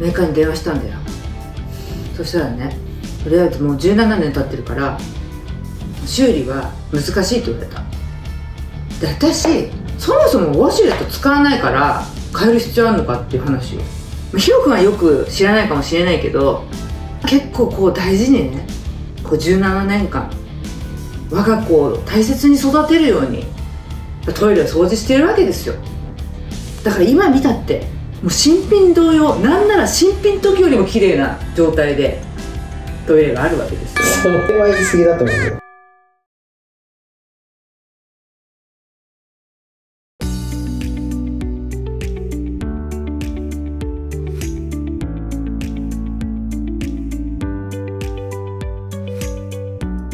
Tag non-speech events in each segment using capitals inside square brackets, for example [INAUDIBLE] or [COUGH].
メーカーに電話したんだよ。そしたらねとりあえずもう17年経ってるから修理は難しいと言われた。で私そもそもウォシュレット使わないから変える必要あるのかっていう話をヒロ君はよく知らないかもしれないけど結構こう大事にねこう17年間我が子を大切に育てるようにトイレを掃除してるわけですよ。だから今見たってもう新品同様なんなら新品時よりも綺麗な状態でトイレがあるわけですよ。それは言い過ぎだと思うよ。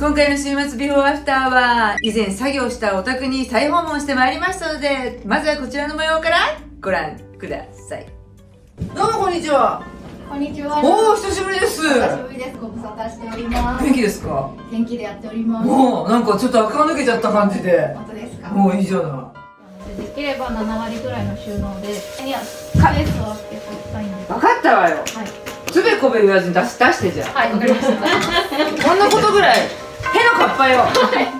今回の週末ビフォーアフターは以前作業したお宅に再訪問してまいりましたのでまずはこちらの模様からご覧くださいどうもこんにちはこんにちは。おお久しぶりです久しぶりです。ご無沙汰しております。元気ですか？元気でやっております。もうなんかちょっと垢抜けちゃった感じで本当ですか？もういいじゃないできれば7割ぐらいの収納で、いや、スペースを空けておきたいんです。分かったわよはい。つべこべ言わずに出し出してじゃんはい、わかりました。[LAUGHS] こんなことぐらいへのかっぱよ働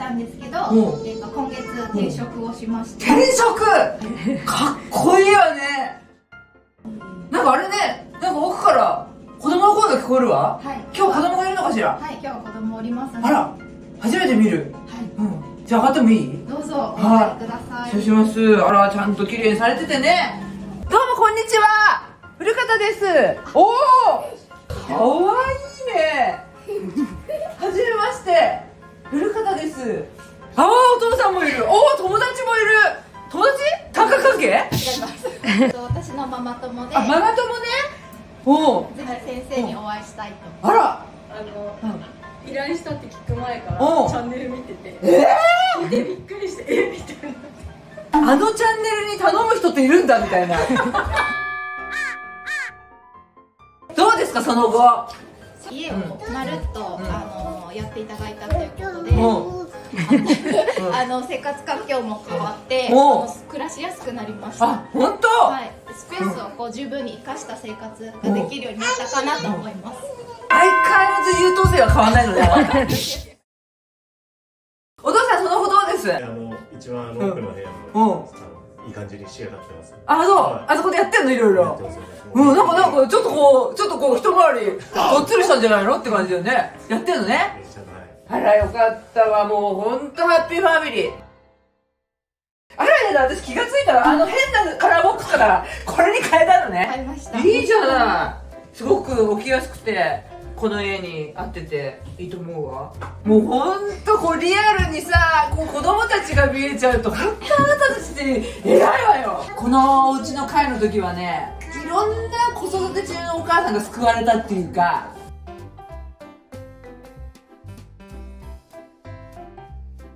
したんですけど、うん。えーと今月転職をしまして、転職？[LAUGHS] かっこいいよね。なんかあれねなんか奥から子供の声が聞こえるわ。はい。今日子供がいるのかしら？はい、今日は子供おりますので、あら初めて見る。はうん。じゃあ上がってもいい？い。どうぞ、お願いください。失礼します。あらちゃんと綺麗にされててね。どうもこんにちは。古方です。おおかわいいね。[LAUGHS] はじめまして古方です。ああお父さんもいる。おお友達もいる。友達？短歌関係違います。えっと私のママ友で、あママ友ね？おおぜひ先生にお会いしたいと。あら。あの、依頼したって聞く前からチャンネル見てて。え見てびっくりしてえ？みたいな。ー、あのチャンネルに頼む人っているんだみたいな。どうですかその後？家をまるっと、あのやっていただいたということで、うん。[LAUGHS] あの生活環境も変わって、暮らしやすくなりました。あ本当、はい、スペースをこう十分に生かした生活ができるようになったかなと思います。相変わらず優等生は変わんないのね [LAUGHS] お父さんその後どうです。あの一番奥の部屋も、うんいい感じに仕上がってます。あそう。あそこでやってんの？いろいろ。ねうんなんかなんかちょっとこうちょっとこう一回りごっつりしたんじゃないの？って感じだよね。やってんのね？あらよかった。わもうほんとハッピーファミリー。あらやだ私気がついたらあの変なカラーボックスからこれに変えたのね。買いました。いいじゃない。すごく置きやすくてこの家に合ってていいと思うわ。もうほんとこうリアルにさこう子供たちが見えちゃうと本当あなたたちって偉いわよ。このお家の会の時はねいろんな子育て中のお母さんが救われたっていうか。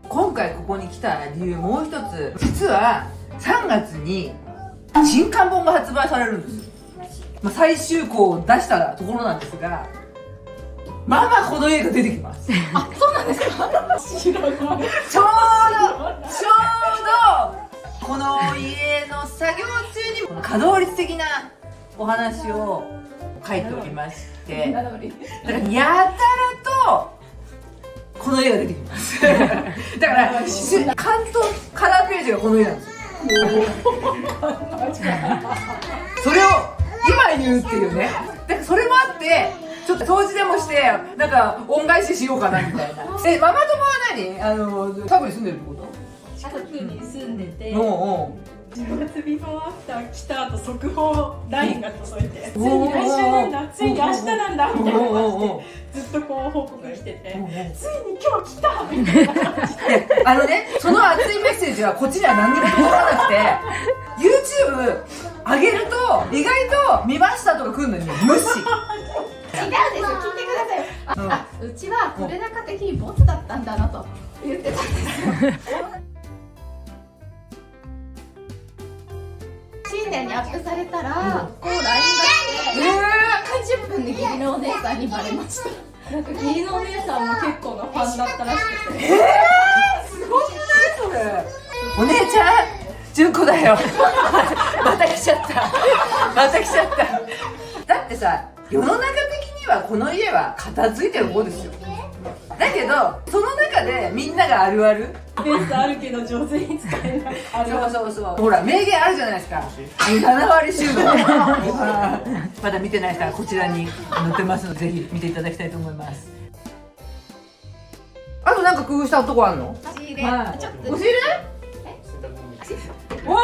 今回ここに来た理由もう一つ。実は3月に新刊本が発売されるんです、まあ、最終稿を出したところなんですがまあまあこの家が出てきます。あ、そうなんですか？ちょうどちょうどこの家の作業中にこの稼働率的なお話を書いておりましてだからやたらとこの家が出てきます。[LAUGHS] だからし関東カラーページがこの家なんです。よそれを今言うっていうね。だからそれもあってちょっと掃除でもしてなんか恩返ししようかなみたいな。[LAUGHS] えママ友は何？あのタブに住んでるってこと？近くに住んでてうんうん。10月ビフォーアフター来た後速報 LINE が届いてついに来週なんだついに明日なんだみたいな感じでずっとこう報告来ててついに今日来たみたいな感じで。で [LAUGHS] あのねその熱いメッセージはこっちには何にも届かなくて YouTube 上げると意外と見ましたとか来るのに無視違うんですよ。聞いてくださいよ。あ、うんあうちは取れ高的にボツだったんだなと言ってたんですよ。新年にアップされたら、こう LINE が来て。えー、30分で義理のお姉さんにバレましたなんか義理のお姉さんも結構なファンだったらしくてすごくないそれお姉ちゃん純子だよ [LAUGHS] また来ちゃったまた来ちゃっただってさ世の中的にはこの家は片付いてる方ですよ。だけどその中でみんながあるある。センスあるけど上手に使えないあそうそうそう。ほら名言あるじゃないですか。7割収納。まだ見てない人はこちらに載ってますのでぜひ見ていただきたいと思います。あとなんか工夫したとこあるの？差し入れ、はい。ちょっと。押し入れおお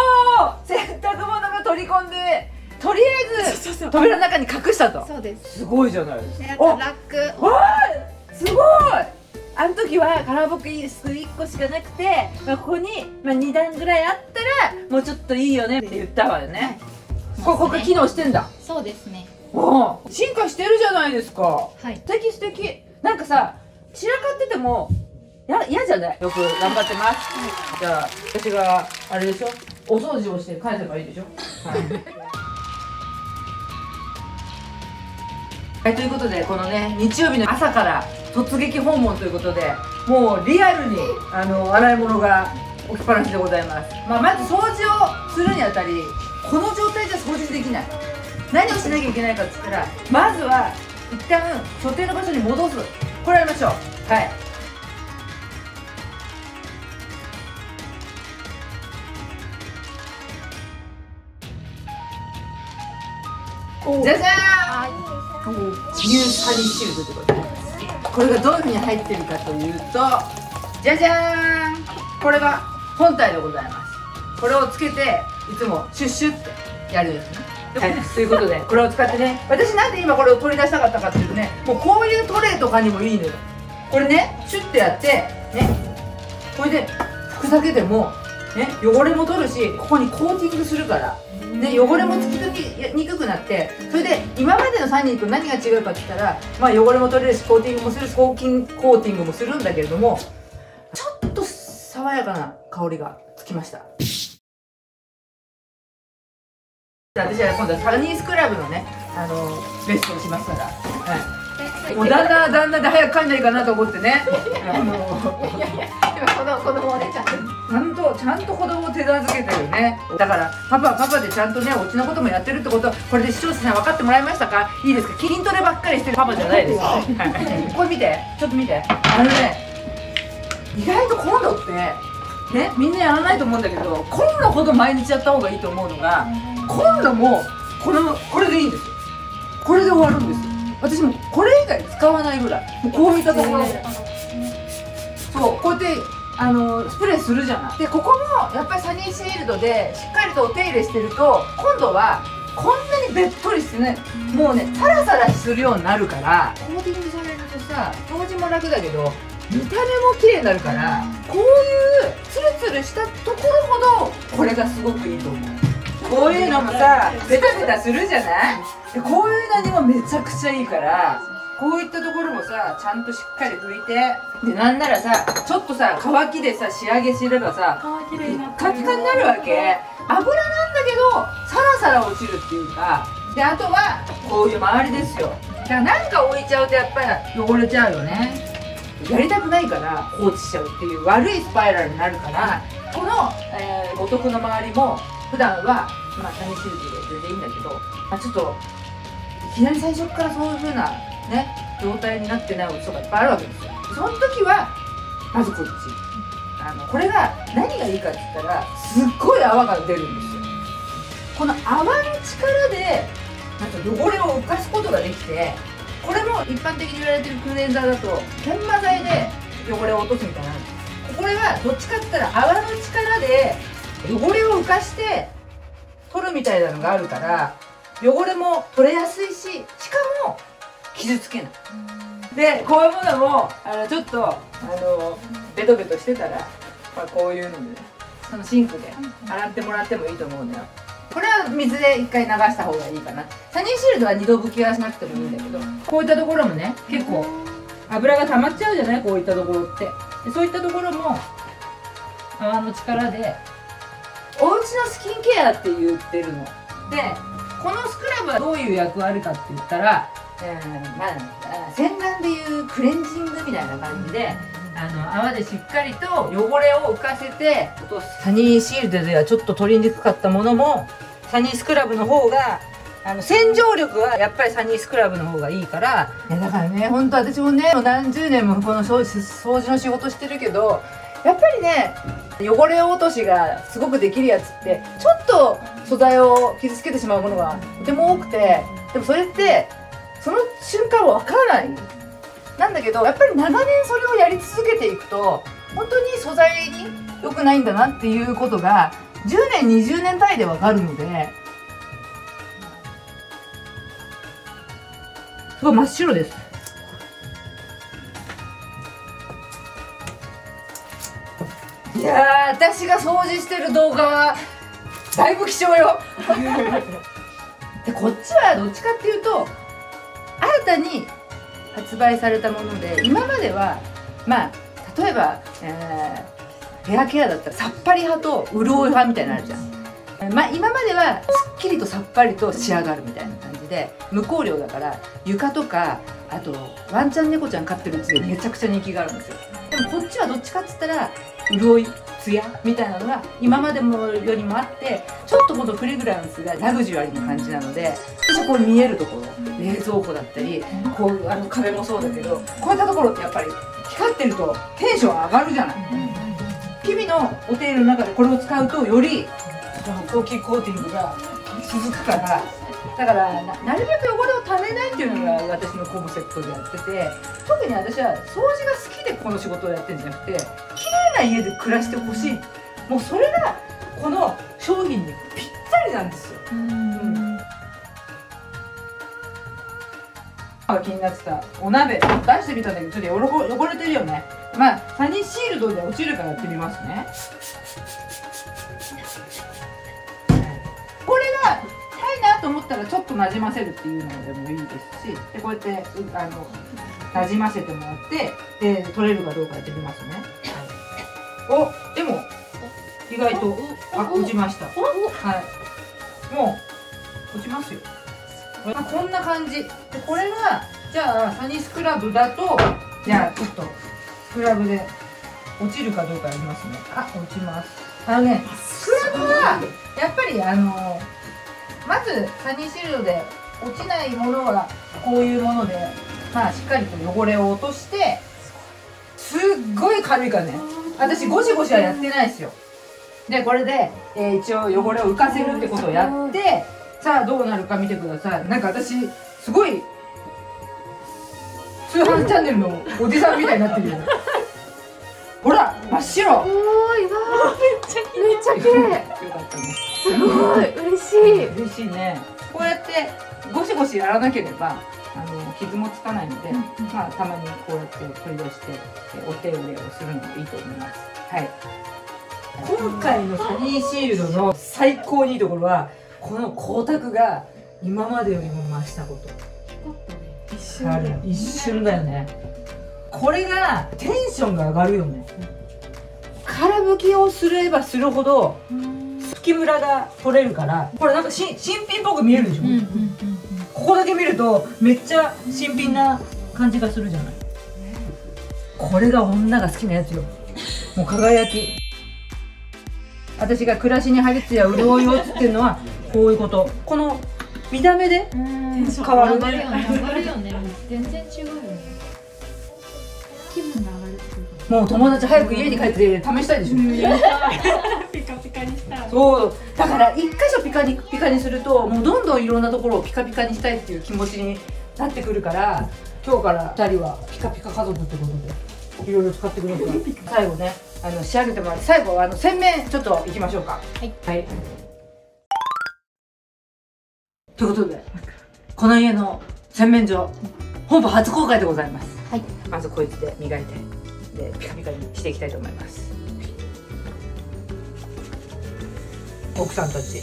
洗濯物が取り込んでとりあえず扉の中に隠したと。そうです。すごいじゃないであおとラック。わあすごい。あの時はカラーボックス1個しかなくて、まあ、ここに、まあ、2段ぐらいあったらもうちょっといいよねって言ったわよね、こここ機能してんだ。そうですね。おお進化してるじゃないですか。はい。素敵素敵。なんかさ散らかっててもや嫌じゃない？よく頑張ってます、じゃあ私があれでしょ？お掃除をして返せばいいでしょ？はい、[LAUGHS] はい、ということでこのね日曜日の朝から突撃訪問ということでもうリアルにあの洗い物が置きっぱなしでございます、まあ、まず掃除をするにあたりこの状態じゃ掃除できない。何をしなきゃいけないかっつったらまずは一旦所定の場所に戻す。これやりましょう。はい。じゃじゃーんニューサリシールドということでこれがどういうふうに入ってるかというとじゃじゃーんこれが本体でございます。これをつけていつもシュッシュってやるんですね。はい、ということでこれを使ってね。私なんで今これを取り出したかったかっていうとねもうこういうトレイとかにもいいのよ。これねシュッてやってね。これで拭くだけでもね汚れも取るしここにコーティングするから。ね、汚れもつきにくくなってそれで今までのサニーと何が違うかって言ったら、まあ、汚れも取れるしコーティングもするしコーキンコーティングもするんだけれどもちょっと爽やかな香りがつきました。私は今度はサニースクラブのねあのベストをしますから、はい、もうだんだんだんだんで早く帰んないかなと思ってね。あの今子供子供をねちゃんとちゃんと子供を手助けてるね。だからパパはパパでちゃんとねお家のこともやってるってことはこれで視聴者さん分かってもらえましたか？いいですか？筋トレばっかりしてるパパじゃないです。よ、はい。これ見て。ちょっと見て。あのね意外とコンロってねみんなやらないと思うんだけどコンロほど毎日やった方がいいと思うのがコンロもこのこれでいいんです。よこれで終わるんです。よ私もこれ以外使わないぐらい。もうこういったところ。そうこうやってあのスプレーするじゃない。でここもやっぱりサニーシールドでしっかりとお手入れしてると今度はこんなにべっとりしてねもうねサラサラするようになるからコーティングされるとさ掃除も楽だけど見た目も綺麗になるからこういうツルツルしたところほどこれがすごくいいと思う。こういうのもさベタベタするじゃない？こういうのにもめちゃくちゃいいからこういったところもさちゃんとしっかり拭いて。でなんならさちょっとさ乾きでさ仕上げすればさカピカになるわけ。油なんだけどサラサラ落ちるっていうか。であとはこういう周りですよ。だからなんか置いちゃうとやっぱり汚れちゃうよね。やりたくないから放置しちゃうっていう悪いスパイラルになるからこの、えー、お得の周りも普段はまあサニーシールドで全然いいんだけど、まあ、ちょっといきなり最初からそういう風なね状態になってないお家とかいっぱいあるわけですよ。その時はまずこっち。あのこれが何がいいかって言ったらすっごい泡が出るんですよ。この泡の力でなんか汚れを浮かすことができてこれも一般的に言われてるクレンザーだと研磨剤で汚れを落とすみたいなこれはどっちかって言ったら泡の力で汚れを浮かして取るみたいなのがあるから汚れも取れやすいししかも傷つけない。でこういうものもあのちょっとあのベトベトしてたら、まあ、こういうのでねそのシンクで洗ってもらってもいいと思うのよ。これは水で一回流した方がいいかな。サニーシールドは二度拭きはしなくてもいいんだけどこういったところもね結構油が溜まっちゃうじゃない？こういったところって。でそういったところも泡の力でおうちのスキンケアって言ってるの。でこのスクラブはどういう役割かって言ったら、えーまあ、洗顔でいうクレンジングみたいな感じであの泡でしっかりと汚れを浮かせて落とすサニーシールドではちょっと取りにくかったものもサニースクラブの方があの洗浄力はやっぱりサニースクラブの方がいいから。いやだからね本当私もね何十年もこの掃除掃除の仕事してるけどやっぱりね汚れ落としがすごくできるやつってちょっと素材を傷つけてしまうものがとても多くてでもそれってその瞬間はわからない。なんだけどやっぱり長年それをやり続けていくと本当に素材に良くないんだなっていうことが10年20年単位でわかるのですごい真っ白です。いや私が掃除してる動画はだいぶ貴重よ。[LAUGHS] でこっちはどっちかっていうと新たに発売されたもので今まではまあ例えば、えー、ヘアケアだったらさっぱり派と潤い派みたいになるじゃん、まあ、今まではすっきりとさっぱりと仕上がるみたいな感じで無香料だから床とかあとワンちゃん猫ちゃん飼ってるうちでめちゃくちゃ人気があるんですよ。でもこっちはどっちかっつったら潤い。ツヤみたいなのが今までもよりもあってちょっとこのフレグランスがラグジュアリーな感じなのでそこに見えるところ冷蔵庫だったりこうあの壁もそうだけどこういったところってやっぱり光ってるとテンション上がるじゃない。日々のお手入れの中でこれを使うとよりその高級コーティングが続くから。だからななるべく汚れをためないっていうのが私のコンセプトでやってて特に私は掃除が好きでこの仕事をやってるんじゃなくて綺麗な家で暮らしてほしい。もうそれがこの商品にぴったりなんですよ、うん。気になってた。お鍋。出してみたんだけどちょっと汚汚れてるよね。まあサニーシールドで落ちるからやってみますね。これがないなと思ったらちょっとなじませるっていうのでもいいですしでこうやってうあのなじませてもらってで取れるかどうかやってみますね、おでも意外とあ落ちました。はいもう落ちますよまあ、こんな感じでこれがじゃあサニースクラブだとじゃあちょっとスクラブで落ちるかどうかやりますねあ落ちますあのねスクラブはやっぱりあのまずサニーシールドで落ちないものはこういうものでまあしっかりと汚れを落としてすっごい軽いからね私ゴシゴシはやってないですよ。でこれで、えー一応汚れを浮かせるってことをやってさあどうなるか見てください。なんか私すごい通販チャンネルのおじさんみたいになってるよ [LAUGHS] ほら真っ白。おーいわーめっちゃ綺麗。よかったね。すごい嬉しい。嬉しいね。こうやってゴシゴシやらなければあの傷もつかないので、まあたまにこうやって取り出してえお手入れをするのもいいと思います。はい。今回のサニーシールドの最高にいいところはこの光沢が今までよりも増したこと。一瞬で。一瞬だよね。これがテンションが上がるよね。空拭きをすればするほど吹きムラが取れるからこれなんかし新品っぽく見えるでしょ、ここだけ見るとめっちゃ新品な感じがするじゃない。これが女が好きなやつよ。もう輝き。私が暮らしにハリツや潤いをっつってるのはこういうこと。この見た目でうん。変わるよね。全然違うよねもう友達早く家に帰って試したいでしょ、ピカピカにしたい。そう。だから一箇所ピカにピカにするともうどんどんいろんなところをピカピカにしたいっていう気持ちになってくるから今日から2人はピカピカ家族ってことでいろいろ使ってくれるから最後ねあの仕上げてもらって最後はあの洗面ちょっといきましょうか。はい、はい、ということでこの家の洗面所本邦初公開でございます。はい。まずこいつで磨いてでピカピカにしていきたいと思います。奥さんたち、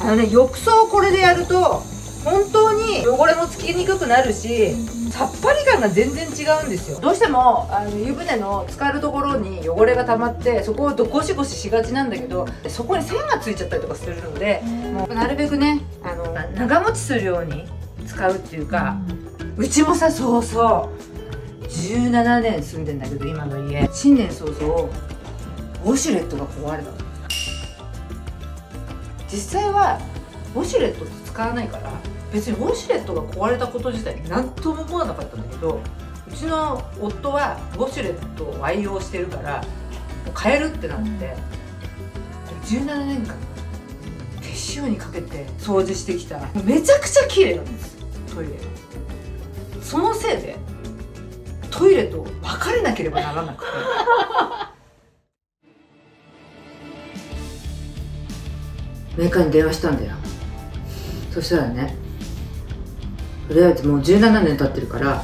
あのね浴槽これでやると本当に汚れもつきにくくなるしさっぱり感が全然違うんですよ。どうしてもあの湯船の浸かるところに汚れが溜まってそこをゴシゴシしがちなんだけどそこに線がついちゃったりとかするのでもうなるべくねあの長持ちするように使うっていうか、うちもさそうそう17年住んでんだけど今の家。新年早々ウォシュレットが壊れた実際はウォシュレットって使わないから別にウォシュレットが壊れたこと自体何とも思わなかったんだけどうちの夫はウォシュレットを愛用してるからもう変えるってなって、17年間手塩にかけて掃除してきた。めちゃくちゃ綺麗なんですトイレそのせいでトイレと別れなければならなくて。メーカーに電話したんだよ。そしたらねとりあえずもう17年経ってるから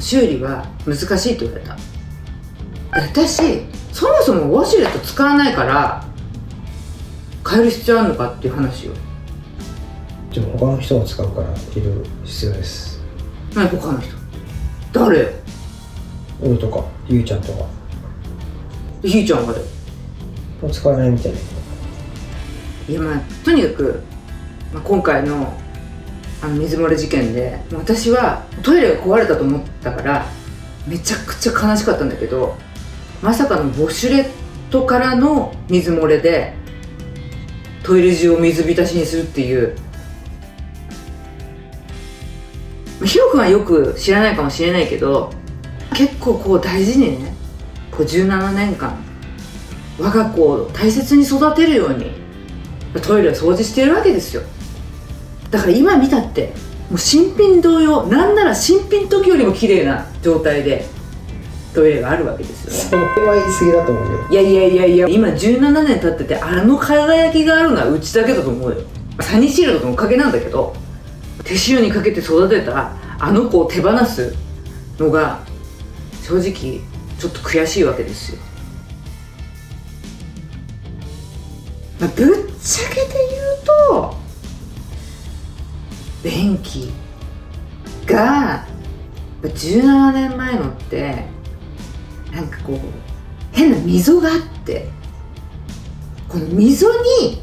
修理は難しいって言われた。で私そもそもウォシュレット使わないから変える必要あるのかっていう話を。でも他の人が使うからいる必要です。何他の人？誰？俺とかゆうちゃんとか。ひーちゃんがで。もう使わないみたい。ないやまあとにかく、まあ、今回のあの水漏れ事件で私はトイレが壊れたと思ったからめちゃくちゃ悲しかったんだけどまさかのウォシュレットからの水漏れでトイレ中を水浸しにするっていう。まあヒロ君はよく知らないかもしれないけど結構こう大事にねこう17年間我が子を大切に育てるようにトイレを掃除してるわけですよ。だから今見たってもう新品同様なんなら新品時よりも綺麗な状態でトイレがあるわけですよ。ねそれは言い過ぎだと思うよ。いやいやいやいや今17年経っててあの輝きがあるのはうちだけだと思うよ。サニーシールドのおかげなんだけど手塩にかけて育てたあの子を手放すのが正直ちょっと悔しいわけですよ、まあ、ぶっちゃけて言うと便器が17年前のってなんかこう変な溝があってこの溝に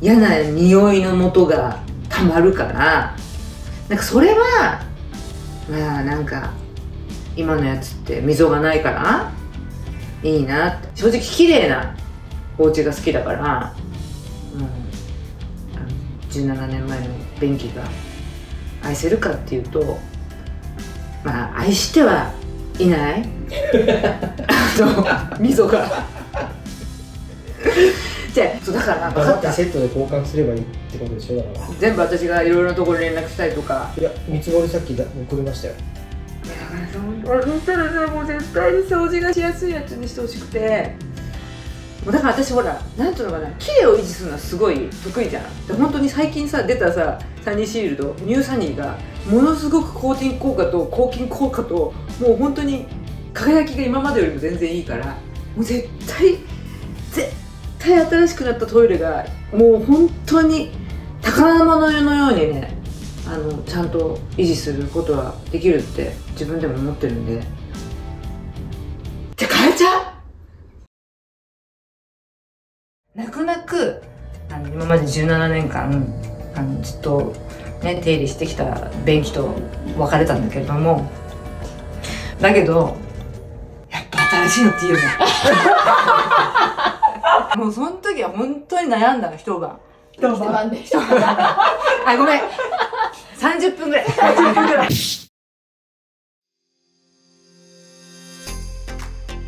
嫌な匂いの元がたまるからなんかそれはまあなんか今のやつって溝がないからいいなって。正直綺麗なお家が好きだから、うん、あの17年前の便器が愛せるかっていうとまあ愛してはいない。[LAUGHS] あの溝が。じゃあそうだから分かった。セットで交換すればいいってことでしょだから。全部私がいろいろなところに連絡したりとか。いや見積もりさっきだ送りましたよだからさそしたらさもう絶対に掃除がしやすいやつにしてほしくて。だから私ほらなんていうのかな。綺麗を維持するのはすごい得意じゃん。で本当に最近さ出たさサニーシールド。ニューサニーがものすごくコーティング効果と抗菌効果ともう本当に輝きが今までよりも全然いいから。もう絶対絶対新しくなったトイレがもう本当に宝物のようにねあのちゃんと維持することはできるって自分でも思ってるんで。じゃあ変えちゃう？泣く泣くあの今まで17年間あのずっと、ね、手入れしてきた便器と別れたんだけれどもだけどやっぱ新しいのっていいよね。[LAUGHS] もうその時は本当に悩んだの一晩一晩であごめん30分ぐらい30分ぐらい。[LAUGHS]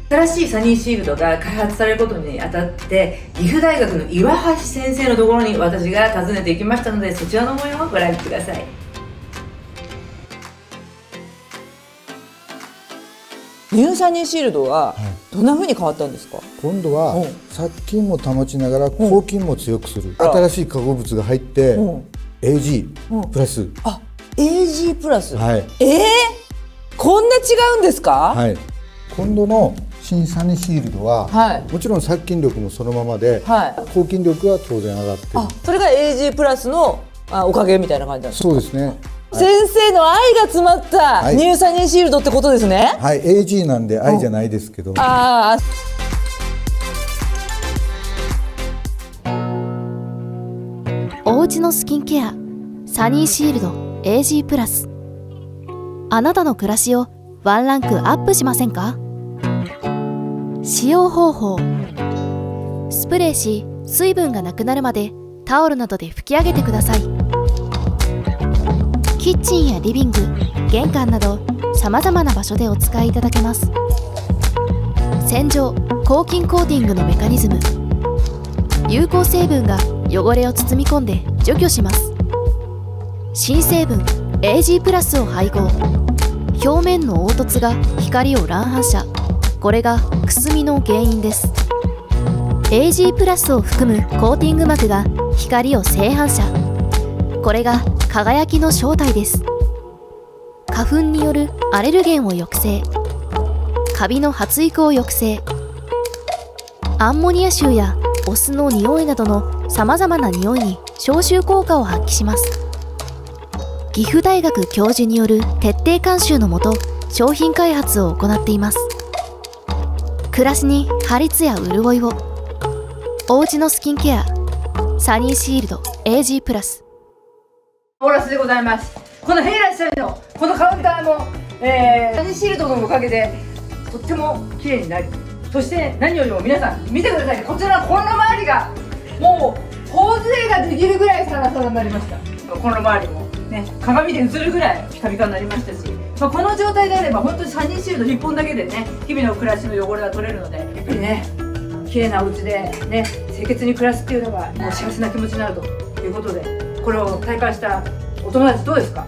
新しいサニーシールドが開発されることにあたって岐阜大学の岩橋先生のところに私が訪ねていきましたのでそちらの模様をご覧ください。ニューサニーシールドはどんな風に変わったんですか、今度はうん。殺菌も保ちながら抗菌も強くする、あ新しい化合物が入って、うん AG うん。プラス、あ AG プラス、はい。えー、こんな違うんですか？はい。今度の新サニシールドは、はい。もちろん殺菌力もそのままで、はい。抗菌力は当然上がってる。あそれが AG プラスのあおかげみたいな感じなんですか？そうですね。先生の愛が詰まったはい。ニューサニーシールドってことですね、はい。AG なんで愛じゃないですけどああ王子家のスキンケアサニーシールド AG プラス。あなたの暮らしをワンランクアップしませんか？使用方法。スプレーし水分がなくなるまでタオルなどで拭き上げてください。キッチンやリビング玄関などさまざまな場所でお使いいただけます。洗浄抗菌コーティングのメカニズム。有効成分が汚れを包み込んで除去します。新成分 AG プラスを配合。表面の凹凸が光を乱反射。これがくすみの原因です。AG プラスを含むコーティング膜が光を正反射。これが輝きの正体です。花粉によるアレルゲンを抑制。カビの発育を抑制。アンモニア臭やお酢の匂いなどのさまざまな匂いに消臭効果を発揮します。岐阜大学教授による徹底監修のもと商品開発を行っています。暮らしにハリツや潤いを。おうちのスキンケアサニーシールド AG プラス。オーラスでございます。このヘイラシャのこのカウンターも、えー、サニーシールドのおかげでとっても綺麗になりそして何よりも皆さん見てくださいこちらのコンロ周りがもう頬杖ができるぐらいサラサラになりました。コンロ周りも。ね鏡で映るぐらいピカピカになりましたし、まあ、この状態であれば本当にサニーシールド1本だけでね日々の暮らしの汚れが取れるのでやっぱりね綺麗なお家でね清潔に暮らすっていうのがもう幸せな気持ちになるということでこれを体感したお友達どうですか？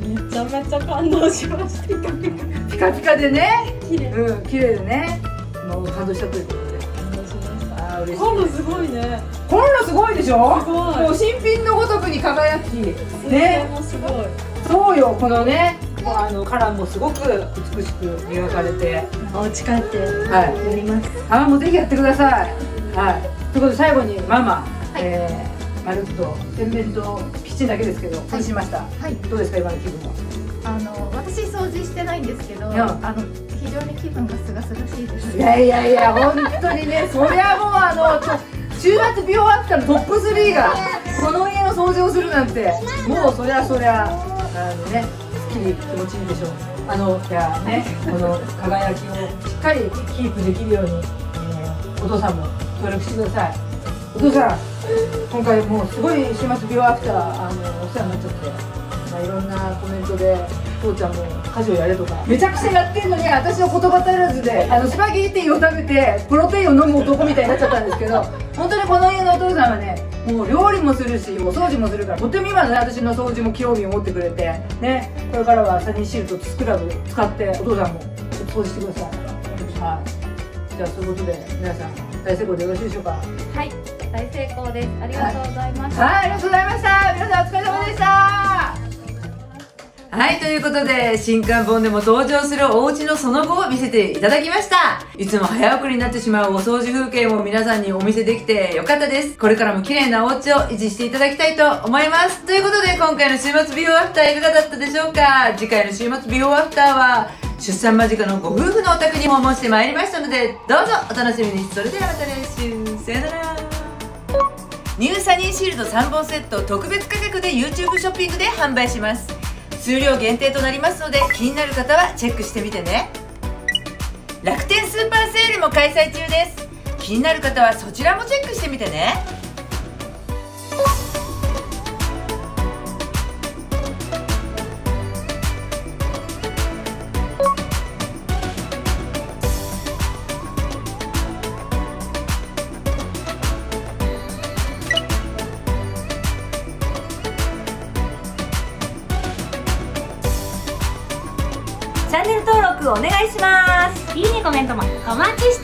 めちゃめちゃ感動しました。ピカピカでね。綺麗。うん綺麗でね。もう感動したというこ嬉しい。今度すごいね。コンロすごいでしょ？すごい。もう新品のごとくに輝き。ね。すごい。そうよこのねあのカラーもすごく美しく磨かれて。お家帰ってはい。やります。あもうぜひやってください。はい。ということで最後にママ、えーまるっと洗面とキッチンだけですけど掃除しました、はい。どうですか今の気分は？あの私掃除してないんですけどあの非常に気分がすがすがしいですいやいやいや本当にね [LAUGHS] そりゃもうあの週末美容アクターのトップ3がこの家の掃除をするなんてもうそりゃそりゃあのねすっきり気持ちいいでしょう。あのじゃあねこの輝きをしっかりキープできるように、えーお父さんも協力してください。お父さん今回もうすごい週末美容アクターあのお世話になっちゃって、まあ、いろんなコメントで父ちゃんも家事をやれとか。めちゃくちゃやってんのに私の言葉足らずであのスパゲティを食べてプロテインを飲む男みたいになっちゃったんですけど [LAUGHS] 本当にこの家のお父さんはねもう料理もするしお掃除もするからとっても今のね私の掃除も興味を持ってくれてねこれからはサニーシールドとスクラブ使ってお父さんもちょっと掃除してください。はい。じゃあそういうことで皆さん大成功でよろしいでしょうか？はい。大成功です。ありがとうございました、はい、ありがとうございました。皆さん。はい、ということで、新刊本でも登場するお家のその後を見せていただきました。いつも早送りになってしまうお掃除風景も皆さんにお見せできてよかったです。これからも綺麗なお家を維持していただきたいと思います。ということで、今回の週末美容アフターいかがだったでしょうか？次回の週末美容アフターは、出産間近のご夫婦のお宅に訪問してまいりましたので、どうぞお楽しみに。それではまた来週。さよなら。ニューサニーシールド3本セット特別価格で YouTube ショッピングで販売します数量限定となりますので気になる方はチェックしてみてね。楽天スーパーセールも開催中です。気になる方はそちらもチェックしてみてね。いいいねコメントもお待ちしてます。